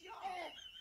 shot.